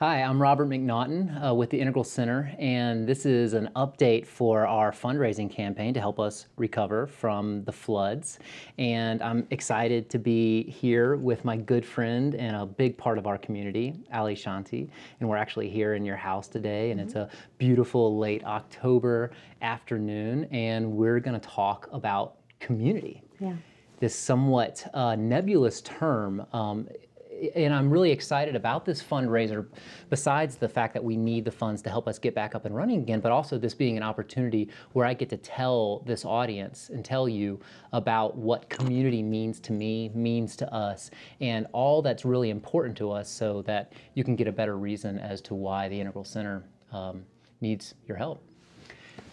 Hi, I'm Robert MacNaughton uh, with the Integral Center, and this is an update for our fundraising campaign to help us recover from the floods. And I'm excited to be here with my good friend and a big part of our community, Ali Shanti. And we're actually here in your house today, and mm -hmm. it's a beautiful late October afternoon, and we're going to talk about community. Yeah. This somewhat uh, nebulous term. Um, and I'm really excited about this fundraiser, besides the fact that we need the funds to help us get back up and running again, but also this being an opportunity where I get to tell this audience and tell you about what community means to me, means to us, and all that's really important to us so that you can get a better reason as to why the Integral Center um, needs your help.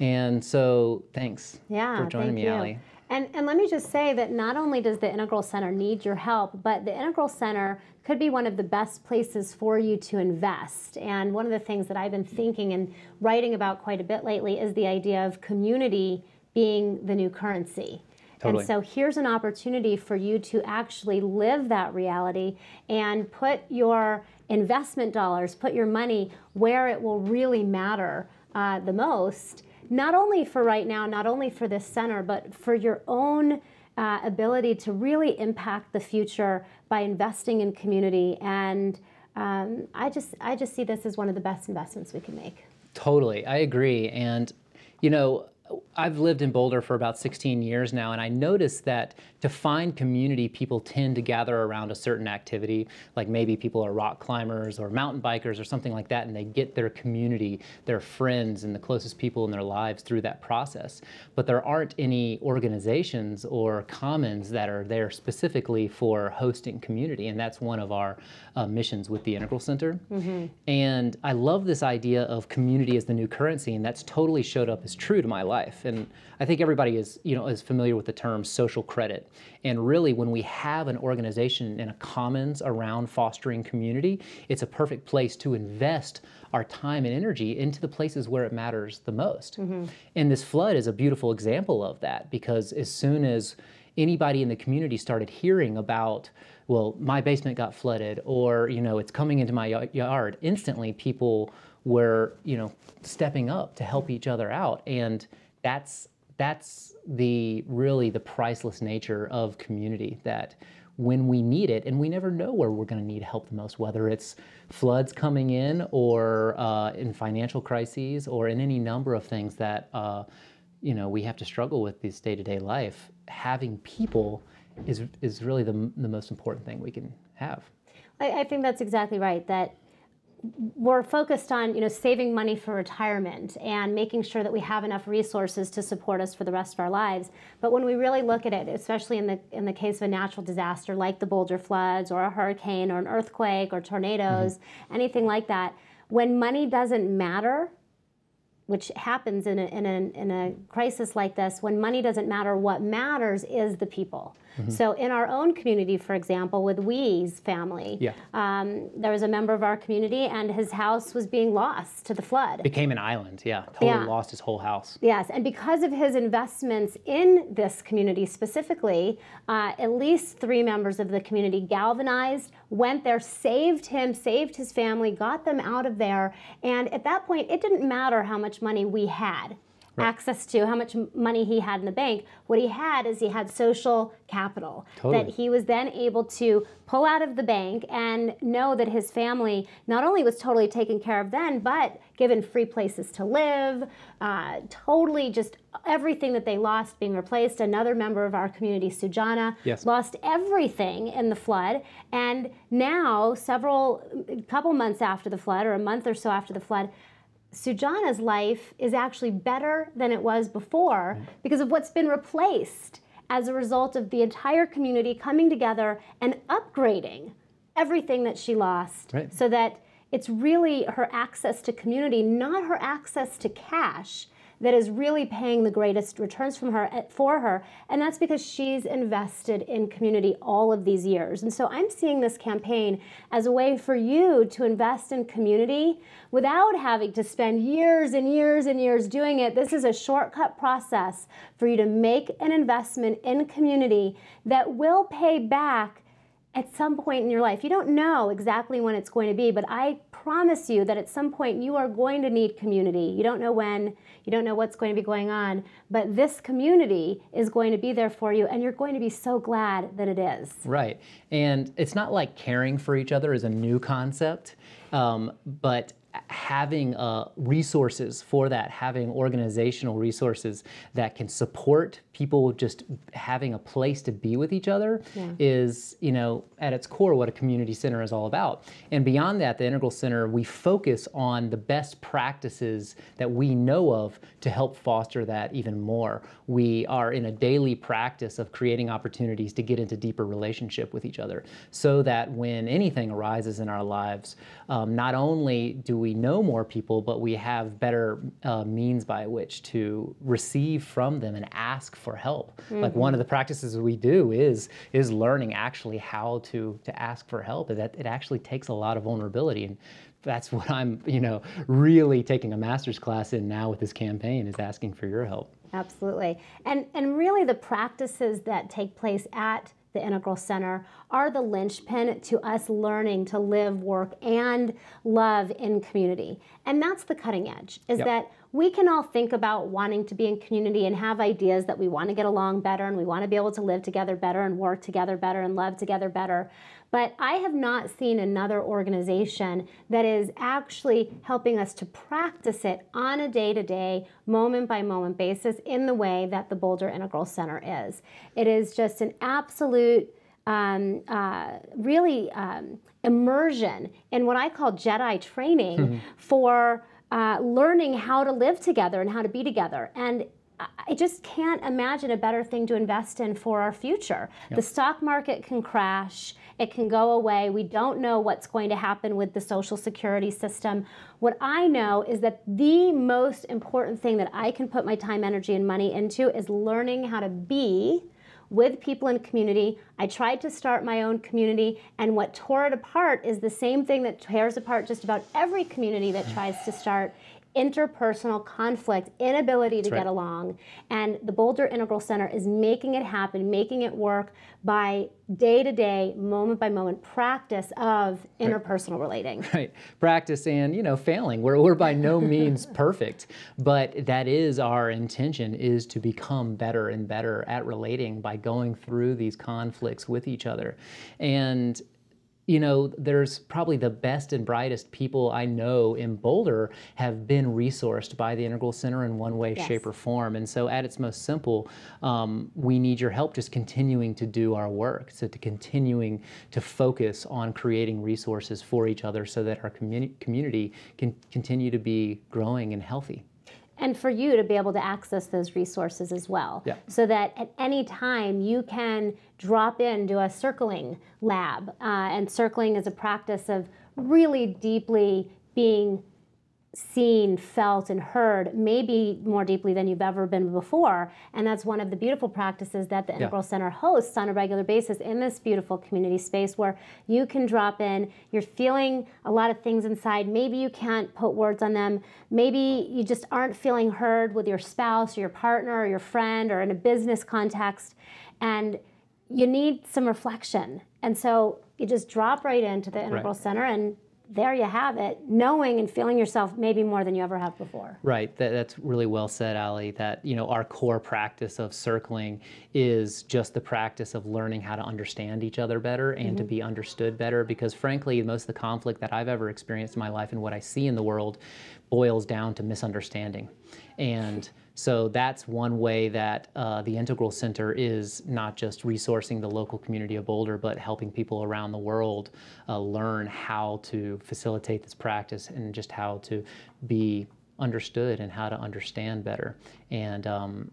And so thanks yeah, for joining me, you. Ali. And, and let me just say that not only does the Integral Center need your help, but the Integral Center could be one of the best places for you to invest. And one of the things that I've been thinking and writing about quite a bit lately is the idea of community being the new currency. Totally. And so here's an opportunity for you to actually live that reality and put your investment dollars, put your money where it will really matter uh, the most not only for right now, not only for this center, but for your own uh, ability to really impact the future by investing in community. And um, I just I just see this as one of the best investments we can make. Totally, I agree. And you know, I've lived in Boulder for about 16 years now, and I noticed that to find community, people tend to gather around a certain activity, like maybe people are rock climbers or mountain bikers or something like that, and they get their community, their friends, and the closest people in their lives through that process. But there aren't any organizations or commons that are there specifically for hosting community, and that's one of our uh, missions with the Integral Center. Mm -hmm. And I love this idea of community as the new currency, and that's totally showed up as true to my life life. And I think everybody is, you know, is familiar with the term social credit. And really, when we have an organization and a commons around fostering community, it's a perfect place to invest our time and energy into the places where it matters the most. Mm -hmm. And this flood is a beautiful example of that because as soon as anybody in the community started hearing about well my basement got flooded or you know it's coming into my yard instantly people were you know stepping up to help each other out and that's that's the really the priceless nature of community that when we need it, and we never know where we're going to need help the most, whether it's floods coming in or uh, in financial crises or in any number of things that uh, you know we have to struggle with this day-to-day life. Having people is is really the the most important thing we can have. I, I think that's exactly right. That we're focused on you know saving money for retirement and making sure that we have enough resources to support us for the rest of our lives. But when we really look at it, especially in the in the case of a natural disaster like the Boulder floods or a hurricane or an earthquake or tornadoes, mm-hmm. anything like that, when money doesn't matter, which happens in a, in, a, in a crisis like this, when money doesn't matter, what matters is the people. Mm-hmm. So in our own community, for example, with Wee's family, yeah. um, there was a member of our community and his house was being lost to the flood. Became an island, yeah. Totally yeah. lost his whole house. Yes, and because of his investments in this community specifically, uh, at least three members of the community galvanized, went there, saved him, saved his family, got them out of there. And at that point, it didn't matter how much money we had right. access to, how much money he had in the bank. What he had is he had social capital totally. that he was then able to pull out of the bank and know that his family not only was totally taken care of then, but given free places to live, uh, totally just everything that they lost being replaced. Another member of our community, Sujana, yes. lost everything in the flood. And now, several, couple months after the flood, or a month or so after the flood, Sujana's life is actually better than it was before because of what's been replaced as a result of the entire community coming together and upgrading everything that she lost right. so that it's really her access to community, not her access to cash, that is really paying the greatest returns from her eh, for her and that's because she's invested in community all of these years. And so i'm seeing this campaign as a way for you to invest in community without having to spend years and years and years doing it. This is a shortcut process for you to make an investment in community that will pay back at some point in your life. You don't know exactly when it's going to be, but I promise you that at some point you are going to need community. You don't know when, you don't know what's going to be going on, but this community is going to be there for you, and you're going to be so glad that it is. Right. And it's not like caring for each other is a new concept, um, but having uh, resources for that, having organizational resources that can support people just having a place to be with each other yeah. is, you know, at its core what a community center is all about. And beyond that, the Integral Center, we focus on the best practices that we know of to help foster that even more. We are in a daily practice of creating opportunities to get into deeper relationship with each other so that when anything arises in our lives, um, not only do we know more people, but we have better uh, means by which to receive from them and ask for help. Mm-hmm. Like one of the practices we do is is learning actually how to to ask for help. That it actually takes a lot of vulnerability and that's what I'm, you know, really taking a master's class in now with this campaign is asking for your help. Absolutely. And and really the practices that take place at the Integral Center are the linchpin to us learning to live, work, and love in community. And that's the cutting edge, is yep. that we can all think about wanting to be in community and have ideas that we want to get along better and we want to be able to live together better and work together better and love together better. But I have not seen another organization that is actually helping us to practice it on a day to day, moment by moment basis in the way that the Boulder Integral Center is. It is just an absolute. Um, uh, really um, immersion in what I call Jedi training for uh, learning how to live together and how to be together. And I just can't imagine a better thing to invest in for our future. Yep. The stock market can crash, it can go away. We don't know what's going to happen with the Social Security system. What I know is that the most important thing that I can put my time, energy, and money into is learning how to be with people in community. I tried to start my own community, and what tore it apart is the same thing that tears apart just about every community that tries to start interpersonal conflict, inability to That's get along. And the Boulder Integral Center is making it happen, making it work by day to day, moment by moment practice of interpersonal right. relating. Right. Practice and, you know, failing. We're, we're by no means perfect, but that is our intention is to become better and better at relating by going through these conflicts with each other. And you know, there's probably the best and brightest people I know in Boulder have been resourced by the Integral Center in one way, yes. shape, or form. And so, at its most simple, um, we need your help just continuing to do our work. So, to continuing to focus on creating resources for each other so that our communi- community can continue to be growing and healthy and for you to be able to access those resources as well. Yeah. So that at any time you can drop in into a circling lab. Uh, and circling is a practice of really deeply being seen, felt, and heard maybe more deeply than you've ever been before. And that's one of the beautiful practices that the yeah. Integral Center hosts on a regular basis in this beautiful community space where you can drop in, you're feeling a lot of things inside. Maybe you can't put words on them. Maybe you just aren't feeling heard with your spouse or your partner or your friend or in a business context. And you need some reflection. And so you just drop right into the Integral right. Center and there you have it, knowing and feeling yourself maybe more than you ever have before. Right. That, that's really well said, Ali. That you know our core practice of circling is just the practice of learning how to understand each other better and mm-hmm. to be understood better. Because frankly, most of the conflict that I've ever experienced in my life and what I see in the world boils down to misunderstanding, and so that's one way that uh, the Integral Center is not just resourcing the local community of Boulder, but helping people around the world uh, learn how to facilitate this practice and just how to be understood and how to understand better. And um,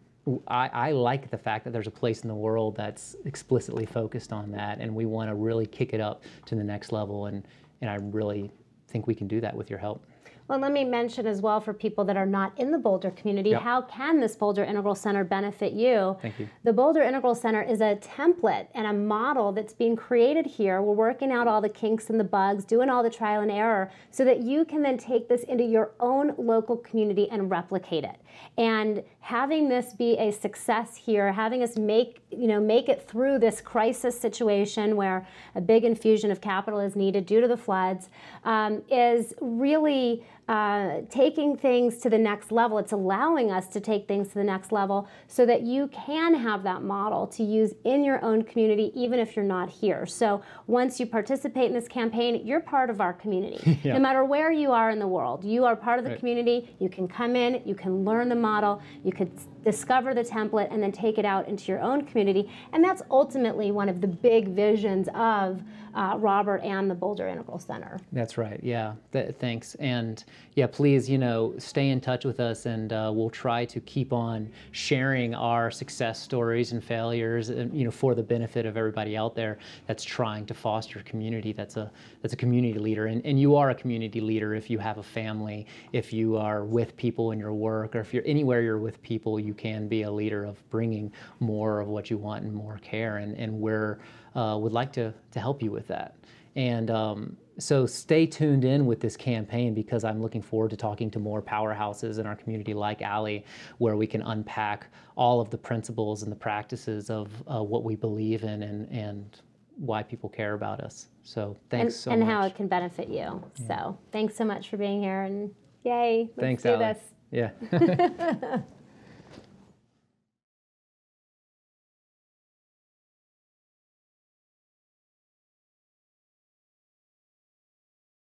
I, I, like the fact that there's a place in the world that's explicitly focused on that, and we want to really kick it up to the next level. And, and I really think we can do that with your help. Well, let me mention as well for people that are not in the Boulder community, Yep. how can this Boulder Integral Center benefit you? Thank you. The Boulder Integral Center is a template and a model that's being created here. We're working out all the kinks and the bugs, doing all the trial and error, so that you can then take this into your own local community and replicate it. And having this be a success here, having us make you know make it through this crisis situation where a big infusion of capital is needed due to the floods, um, is really uh, taking things to the next level. It's allowing us to take things to the next level so that you can have that model to use in your own community, even if you're not here. So once you participate in this campaign, you're part of our community. Yeah. No matter where you are in the world, you are part of the Right. community. You can come in, you can learn the model, you could discover the template, and then take it out into your own community. And that's ultimately one of the big visions of uh, Robert and the Boulder Integral Center. That's right. Yeah. Th- thanks. And yeah, please, you know, stay in touch with us, and uh, we'll try to keep on sharing our success stories and failures, and, you know, for the benefit of everybody out there that's trying to foster community. That's a that's a community leader, and, and you are a community leader if you have a family, if you are with people in your work, or if you're anywhere you're with people, you can be a leader of bringing more of what you want and more care, and and we're uh, would like to to help you with that. And um, so stay tuned in with this campaign because I'm looking forward to talking to more powerhouses in our community like Ali, where we can unpack all of the principles and the practices of uh, what we believe in and, and why people care about us. So thanks and, so and much. how it can benefit you. So thanks so much for being here and yay, let's thanks, do Ali. this. Yeah.